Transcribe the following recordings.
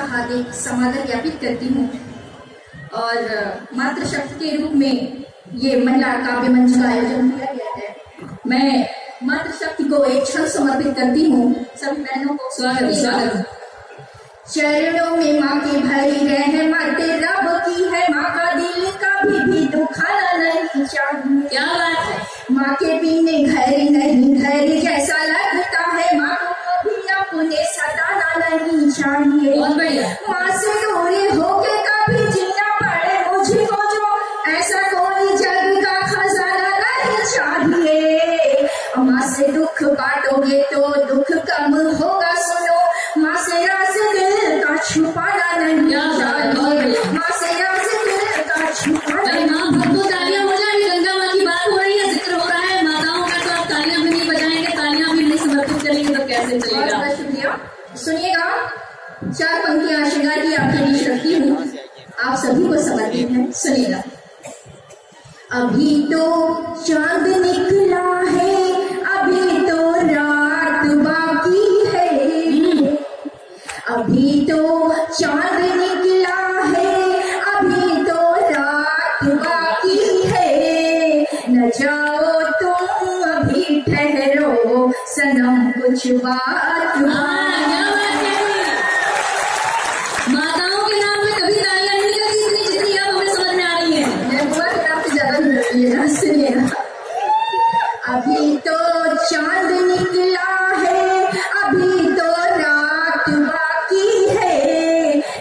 का हार्दिक समाधान ज्ञापित करती हूँ। और मातृशक्ति के रूप में ये महिला काव्य मंच का आयोजन किया गया है। मैं मातृशक्ति को एक क्षण समर्पित करती हूँ। सभी बहनों को स्वागत स्वागत चरणों में माँ की भरी रहमत रब की है माँ का दिल कभी भी दुखाना नहीं चाहिए क्या बात है? माँ के बिने घर नहीं घर जैसा लगता है माँ अपने सताना नहीं चाहिए माँ से दूरी होके कभी जीना पड़े मुझको जो ऐसा कोई जग का खजाना नहीं चाहिए माँ से दुख बांटोगे तो चार पंक्तियाँ श्रृंगार की आपके बीच रखती हूँ। आप सभी को समर्पित है। सुनिएगा। अभी तो चाँद निकला है, अभी तो रात बाकी है। अभी तो चाँद निकला है, अभी तो रात बाकी है। न जाओ तुम अभी ठहरो, सनम कुछ बात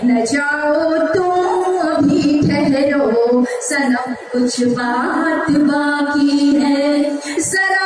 न जाओ तुम अभी ठहरो सनम कुछ बात बाकी है। जरा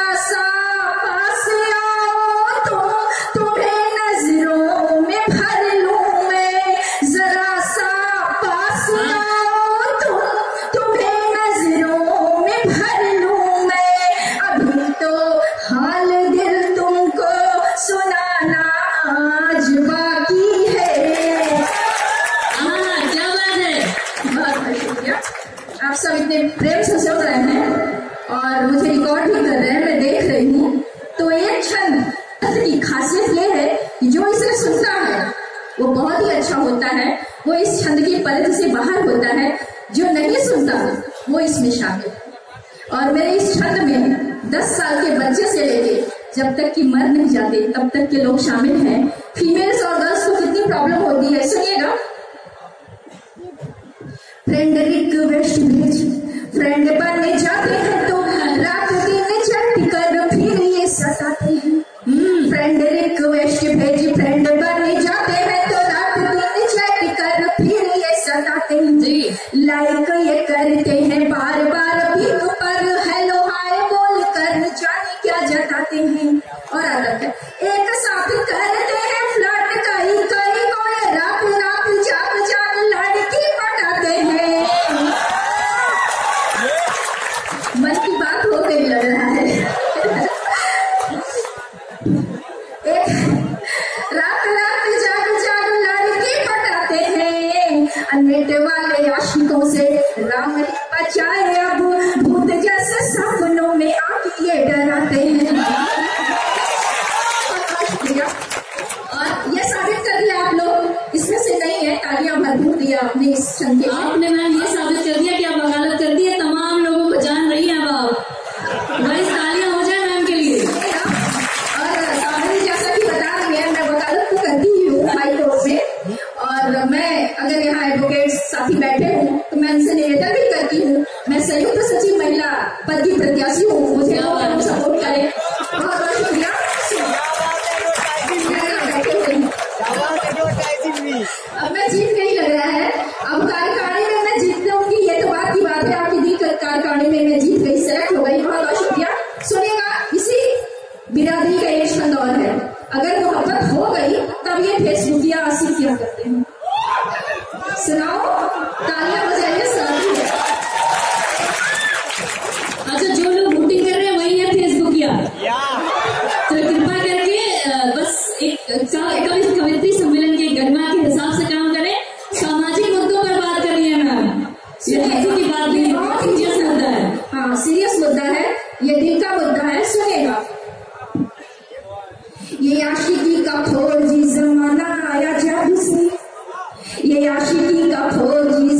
इतने प्रेम से सुन रहे हैं और मुझे रिकॉर्ड भी कर रहे हैं, मैं देख रही हूँ। तो ये छंद की खासियत ये है कि जो इसे सुनता है, वो बहुत ही अच्छा होता है। वो इस छंद की परिधि से बाहर होता है। जो नहीं सुनता, वो इसमें शामिल और मेरे इस छंद में दस साल के बच्चे से लेके जब तक कि मर नहीं जाते, तब तक के लोग शामिल हैं। फीमेल्स और गर्ल्स को कितनी प्रॉब्लम होती है, सुनिएगा। फ्रेंड लाइक ये करते हैं बार बार भीख पर हेलो हाय बोल कर जाने क्या जताते हैं। और अलग एक साथ करते हैं, फ्लर्ट कई कई कोई रात रात जाग जाग लड़की पटाते हैं। मन की बात हो गई लग रहा है। रात रात जाग जाग लड़की पटाते हैं। नेट वाले आशिकों से राम बचाए अब भूत जैसे सपनों में आप ये डराते हैं। ये साबित कर दिया आप लोग। इसमें से नहीं है तालियाँ भरपूर दिया आपने इस संख्या आपने मैम और मैं अगर यहाँ एडवोकेट साथी बैठे हूँ तो मैं उनसे निवेदन भी करती हूँ मैं संयुक्त सचिव महिला पद की प्रत्याशी हूँ मुझे सपोर्ट करें मैं यहाँ सुनाओ। तालियाँ बजाइए।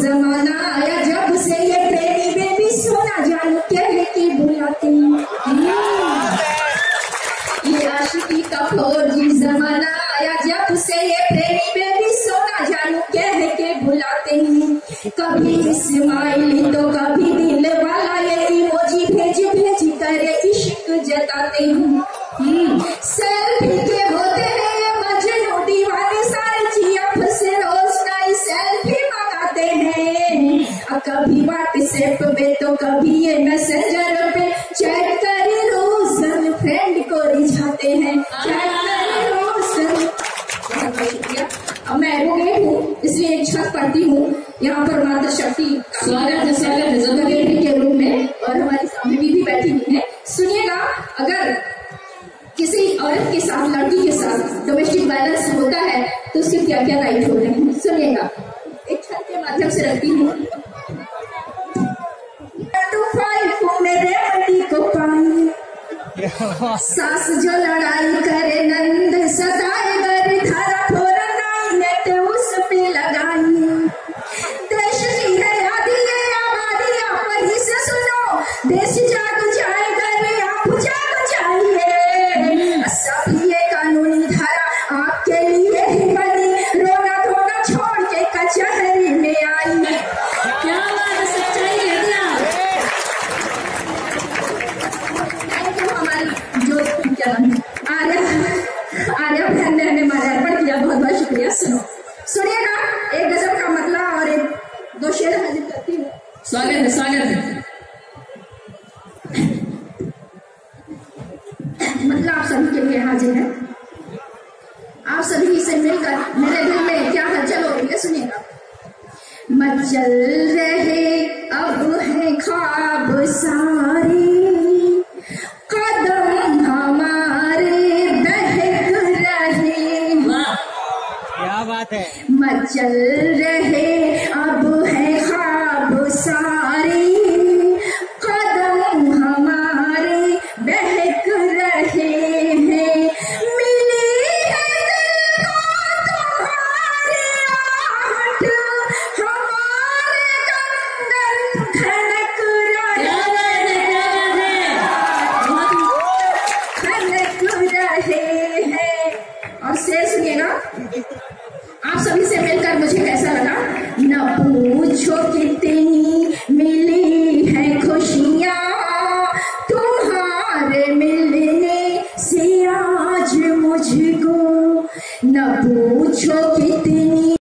जमाना आया जब से ये प्रेमी बेबी सोना जानू कह के जमाना आया जब से ये प्रेमी बेबी सोना जानू, कह के बुलाते हैं। कभी इस्माइल तो कभी दिल वाला भेज भेज इश्क जताते हैं। कभी व्हाट्सएप पे तो कभी ये मैसेंजर पे चैट कर रोज फ्रेंड को रिझाते हैं। चैट कर रोज मैं हूँ, इसलिए एक छत पढ़ती हूँ। यहाँ पर माता शक्ति स्वागत है स्वागत है के रूप में और हमारी सामने भी बैठी हुई है। सुनिएगा, अगर किसी औरत के साथ, लड़की के साथ डोमेस्टिक वायलेंस होता है तो उसके क्या क्या राइट हो रहे हैं? सुनिएगा। एक छत के माध्यम से रखती हूँ। सास जो लड़ाई करे नंद सताए शेर हाजिर करती हूँ। स्वागत है स्वागत है। मतलब आप सभी के लिए हाजिर है। आप सभी से मिलकर मेरे दिल में क्या हलचल हो रही है सुनिएगा। मचल रहे अब है खाब सारे। मचल रहे अब है ख्वाब सारे। आप सभी से मिलकर